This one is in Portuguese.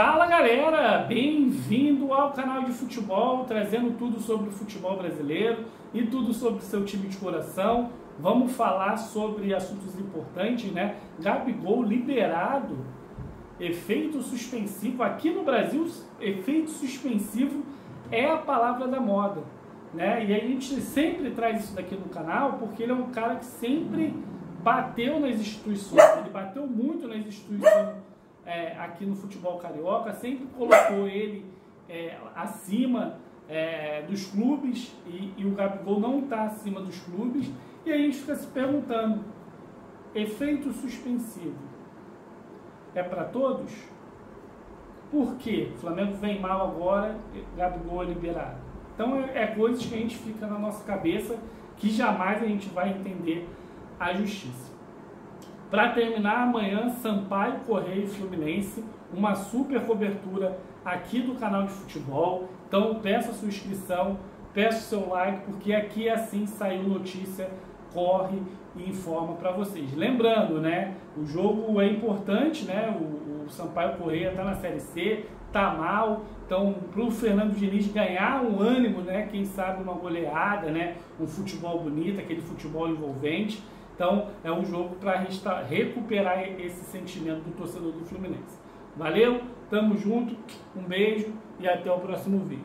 Fala galera, bem-vindo ao canal de futebol, trazendo tudo sobre o futebol brasileiro e tudo sobre seu time de coração. Vamos falar sobre assuntos importantes, né? Gabigol liberado, efeito suspensivo. Aqui no Brasil, efeito suspensivo é a palavra da moda, né? E a gente sempre traz isso daqui no canal porque ele é um cara que sempre bateu nas instituições, ele bateu muito nas instituições é, aqui no futebol carioca, sempre colocou ele é, acima é, dos clubes e, e, o Gabigol não está acima dos clubes. E a gente fica se perguntando: efeito suspensivo é para todos? Por quê? O Flamengo vem mal agora, Gabigol é liberado. Então é, é coisas que a gente fica na nossa cabeça que jamais a gente vai entender a justiça. Para terminar, amanhã, Sampaio Correio Fluminense, uma super cobertura aqui do canal de futebol. Então, peça a sua inscrição, peça o seu like, porque aqui assim saiu notícia, corre e informa para vocês. Lembrando, né, o jogo é importante, né, o, o Sampaio Correia está na Série C, tá mal, então para o Fernando Diniz ganhar um ânimo, né, quem sabe uma goleada, né, um futebol bonito, aquele futebol envolvente. Então é um jogo para recuperar esse sentimento do torcedor do Fluminense. Valeu, tamo junto, um beijo e até o próximo vídeo.